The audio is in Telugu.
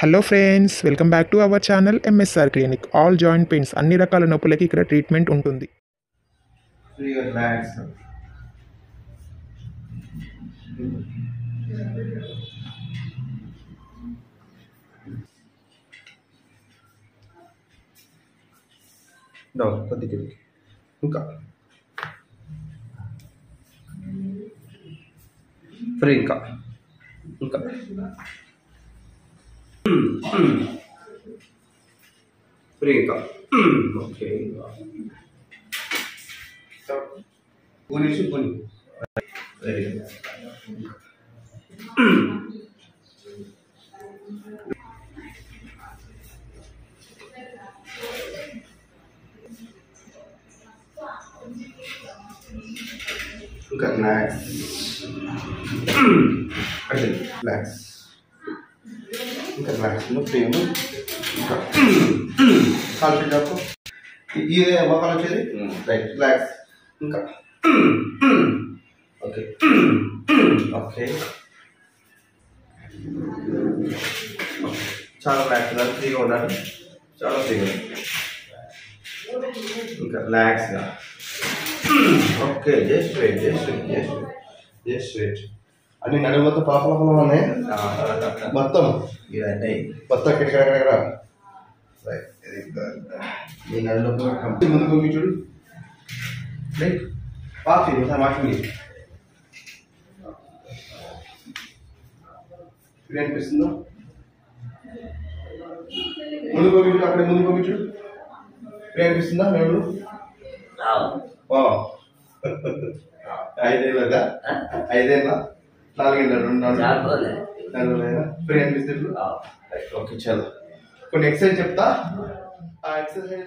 Hello friends welcome back to our channel MSR clinic all joint pains అన్ని రకాల నొప్పులకి ఇక్కడ ట్రీట్మెంట్ ఉంటుంది. ఇంకా. ఫ్రీ ఇంకా. ఇంకా. ఫ్రీ ఇంకా ఓకే గురించి గుని వెరీ గుడ్ ఇంకా రిలాక్స్ అదే రిలాక్స్ ఇంకా రిలాక్స్ ఫ్రీ ఇంకా. కాల్ చెప్పు ఇదే మొక్కలు వచ్చేది రైట్ రిలాక్స్ ఇంకా. ఓకే ఓకే చాలా రిలాక్స్ ఉన్నారు ఫ్రీగా ఉన్నారు చాలా ఫ్రీగా ఇంకా రిలాక్స్గా okay just wait just wait just wait just wait అన్ని నడుము మొత్తం? ఉన్నాయి మొత్తం ఇవన్నీ మొత్తం నడుము చూడు. పాపి ఒకసారి ఇప్పుడు అనిపిస్తుందో? ముందు పంపించు అక్కడ ముందు పంపించు ఇప్పుడు అనిపిస్తుందా ఐదేళ్ళదా? ఐదేళ్ళ? నాలుగేళ్ళ రెండు ఫ్రీ అనిపిస్తుంది ఓకే చలో. కొన్ని ఎక్సర్సైజ్ చెప్తా. ఆ ఎక్సర్సైజ్